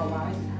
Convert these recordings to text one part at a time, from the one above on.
for a.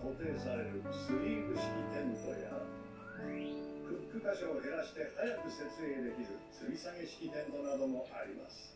固定されるスリープ式テントやフック箇所を減らして早く設営できる吊り下げ式テントなどもあります。